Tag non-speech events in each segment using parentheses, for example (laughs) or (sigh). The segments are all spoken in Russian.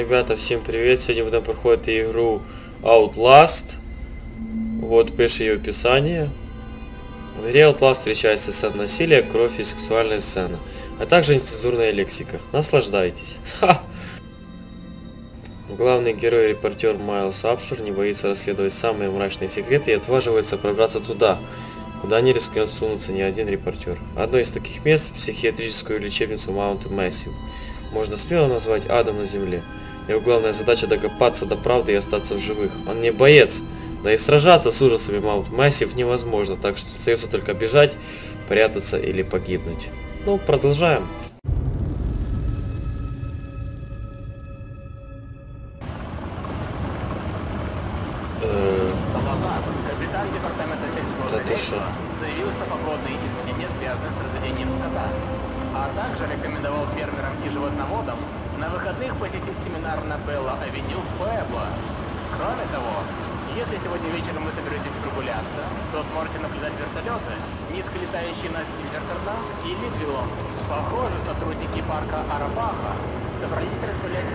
Ребята, всем привет! Сегодня будем проходить игру Outlast. Вот пишет ее описание. В игре Outlast встречается сцена насилия, кровь и сексуальная сцена, а также нецензурная лексика. Наслаждайтесь. Ха! Главный герой-репортер Майлз Апшер не боится расследовать самые мрачные секреты и отваживается пробраться туда, куда не рискнет сунуться ни один репортер. Одно из таких мест – психиатрическую лечебницу Маунт Массив. Можно смело назвать адом на земле. Его главная задача докопаться до правды и остаться в живых. Он не боец, да и сражаться с ужасами Маунт Массив невозможно, так что остается только бежать, прятаться или погибнуть. Ну, продолжаем. Э, заявил, что погодные изменения связаны с разведением скота, а также рекомендовал фермерам и животноводам на выходных посетить семинар на Белла-авеню в Пуэбло. Кроме того, если сегодня вечером вы соберетесь прогуляться, то сможете наблюдать вертолеты, низко летающие над Сильвертерном или Дилом. Похоже, сотрудники парка Арабаха собрались распылять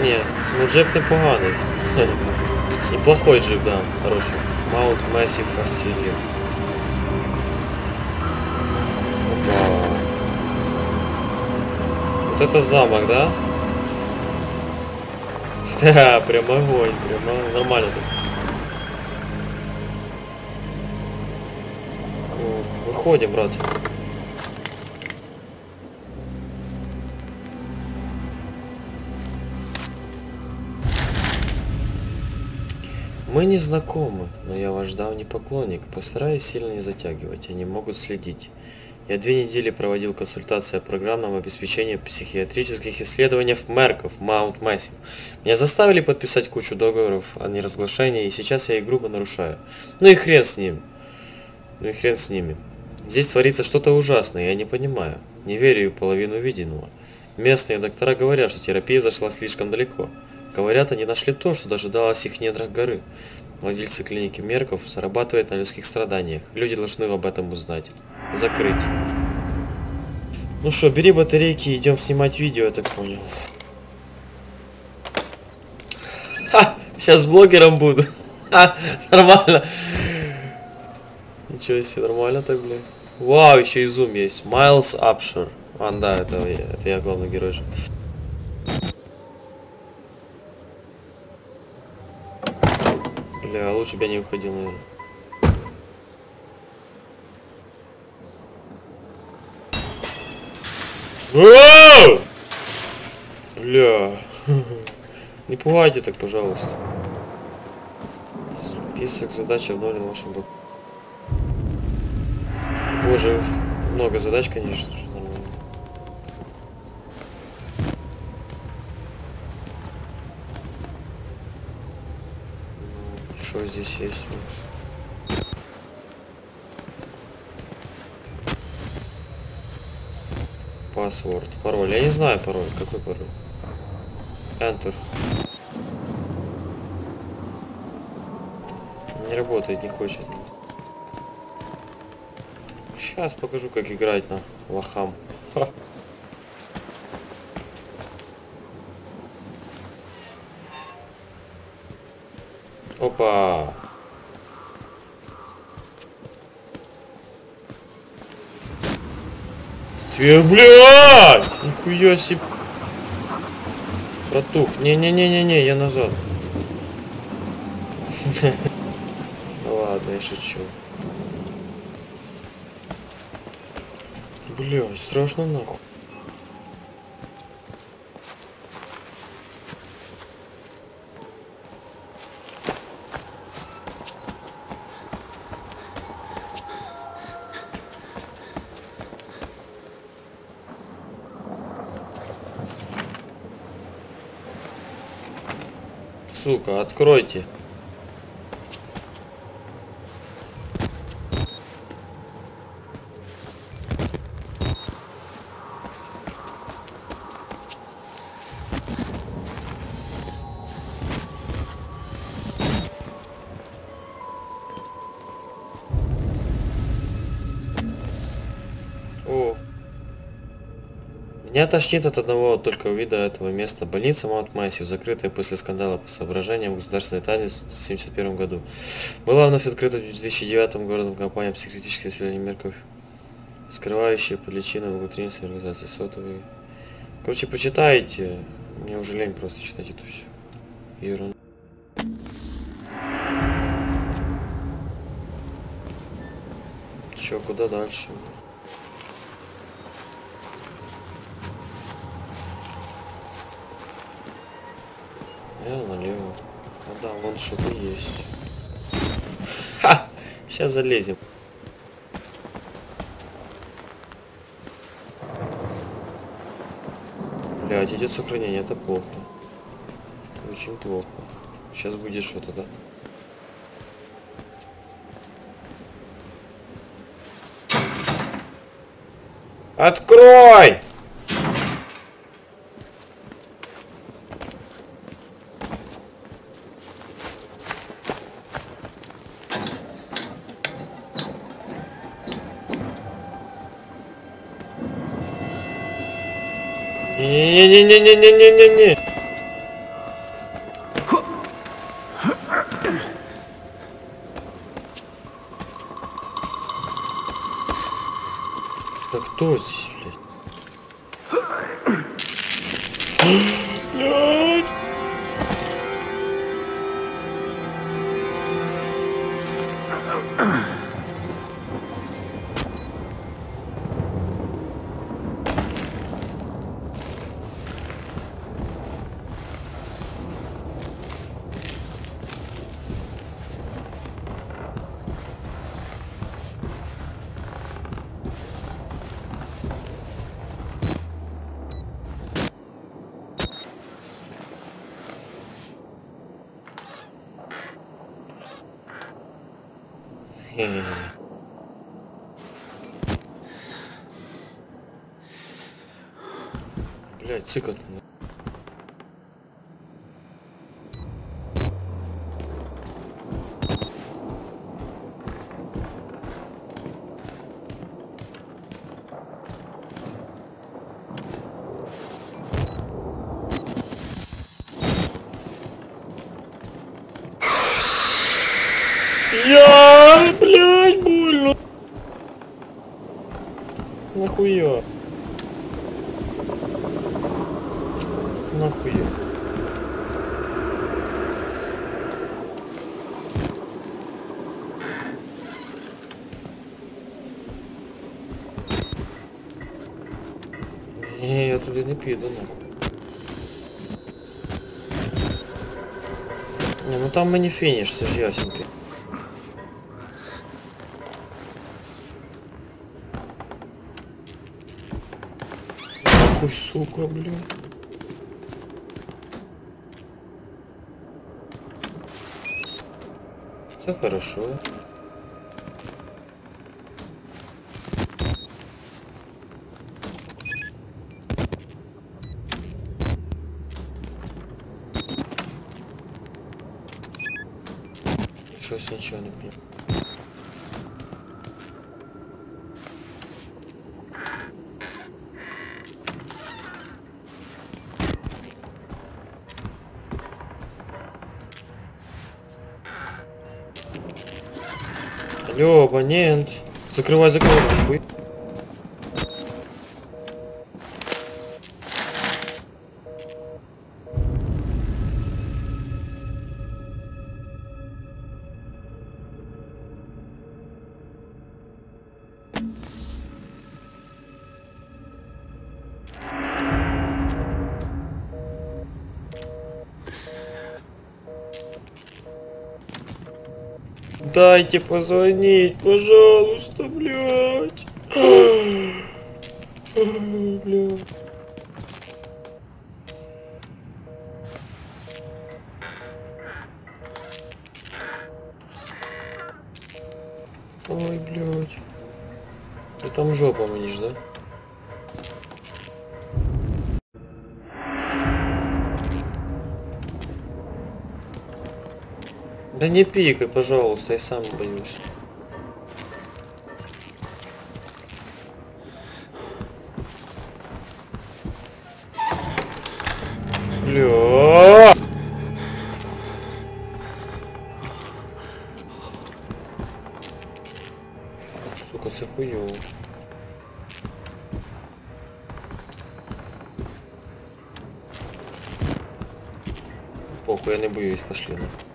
Не, ну джеб непоганий. Неплохой (laughs) джеб, да, хороший. Маунт Массив Фасилио. Вот это замок, да? (laughs) Да, прям огонь, прям нормально. О, Выходим, брат. Мы не знакомы, но я ваш давний поклонник. Постараюсь сильно не затягивать, они могут следить. Я две недели проводил консультации о программном обеспечении психиатрических исследований Мерков, Маунт Массив. Меня заставили подписать кучу договоров о неразглашении, и сейчас я их грубо нарушаю. Ну и хрен с ним. Ну и хрен с ними. Здесь творится что-то ужасное, я не понимаю. Не верю половину увиденного. Местные доктора говорят, что терапия зашла слишком далеко. Говорят, они нашли то, что дожидалось их недрах горы. Владельцы клиники Мерков зарабатывают на людских страданиях. Люди должны об этом узнать. Закрыть. Ну что, бери батарейки, идем снимать видео, я так понял. Ха! Сейчас блогером буду. Ха! Нормально. Ничего себе, нормально так, блин. Вау, еще и зум есть. Майлз Апшер. А, да, это это я главный герой. Бля, лучше бы я не выходил, наверное. Бля. (laughs) Не пугайте так, пожалуйста. Список задач обновлен в вашем боку. Боже, много задач, конечно же. нормально. Ну, Что здесь есть у нас? Паспорт, пароль. Я не знаю пароль. Какой пароль? Enter. Не работает, не хочет. Сейчас покажу, как играть на лохам. Ха. Опа! Свет, блядь! Нихуя себе! Протух. Не-не-не-не-не, я назад. (laughs) Ладно, я шучу. Блядь, страшно нахуй. Сука, откройте. Меня тошнит от одного только вида этого места. Больница Маунт Майсив, закрытая после скандала по соображениям государственной тайны в 1971 году. Была вновь открыта в 2009 городом компания психотических исследований Мерков, скрывающая по личинам внутренней организации сотовой. Короче, почитайте. Мне уже лень просто читать эту всю ерунду. Чё, куда дальше? Я налево. А да, вон что-то есть. Ха! Сейчас залезем. Блять, идет сохранение, это плохо. Очень плохо. Сейчас будет что-то, да? Открой! Не-не-не-не-не-не-не-не. Да кто Блять, цикотно. Я, блядь, больно. Нахуя? Нахуя? Не, я туди не піду, нахуй. Не, ну там мені фініш, це ж ясенький. Ой, сука, блядь. Це хорошо. Щось нічого не п'є. Алло, абонент. Закрывай, закрывай. Дайте позвонить, пожалуйста, блядь. Блядь. Ой, блядь. Ты там жопа манишь, да? Да не пикай, пожалуйста, я сам боюсь. Бля. Сука, все. Похуй, я не боюсь, пошли нахуй.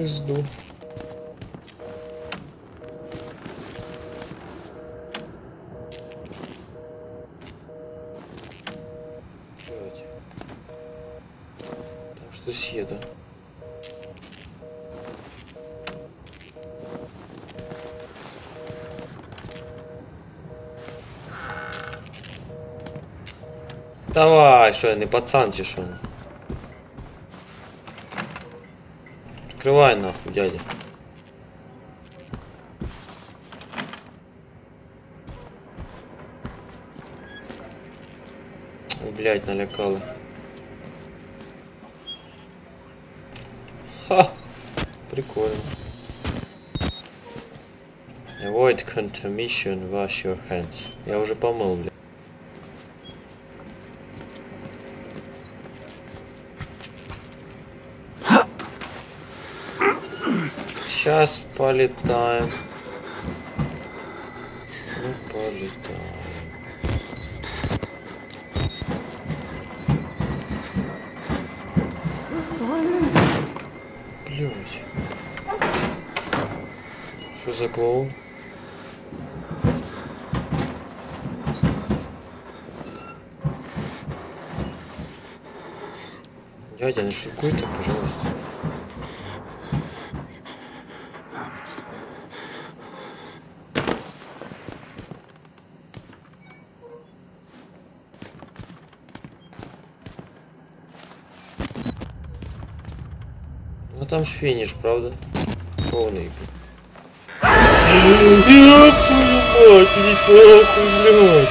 Пизду. Там что съеда. Давай, что я не пацан чи що? Открывай нахуй, дядя. Блять, налякали. Ха! Прикольно. Avoid contamination, wash your hands. Я уже помыл, блядь. Сейчас полетаем. Ну, полетаем. Блять. Что за клоун? Дядя, не шуткуй ты, пожалуйста. Ну там ж финиш, правда? Полный. Ёб твою мать, иди нахуй, блядь.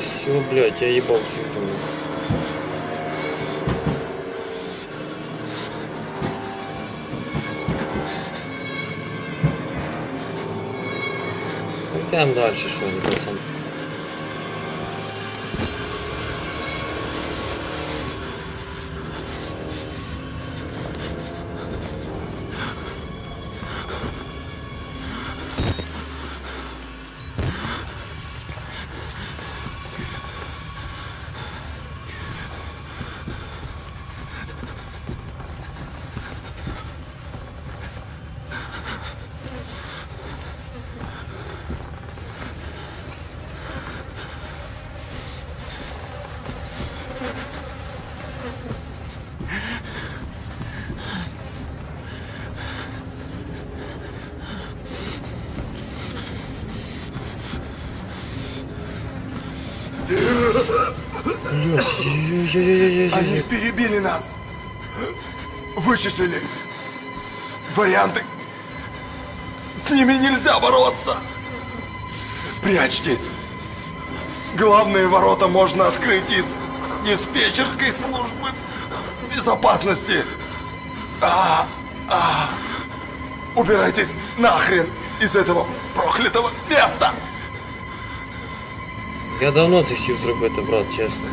Все, блядь, я ебал всю Летаем дальше, что Они перебили нас. Вычислили. Варианты. С ними нельзя бороться. Прячьтесь. Главные ворота можно открыть из диспетчерской службы безопасности. А, а. Убирайтесь нахрен из этого проклятого места. Я давно хотів зробити, брат, чесно.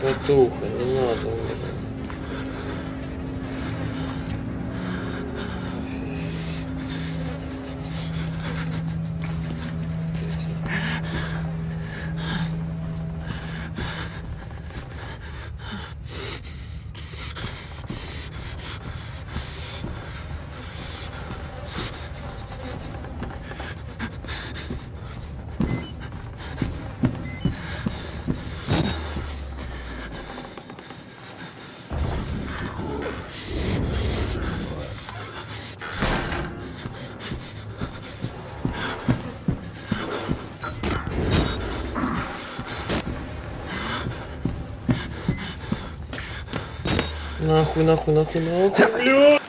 Потуха, не надо. блядь Нахуй, нахуй, нахуй, нахуй, бля.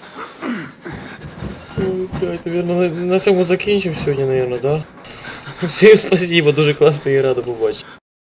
Ой, блядь, наверное, на цьому закінчимо сьогодні, наверное, да? Всім спасибо, дуже класна гра, до побачення.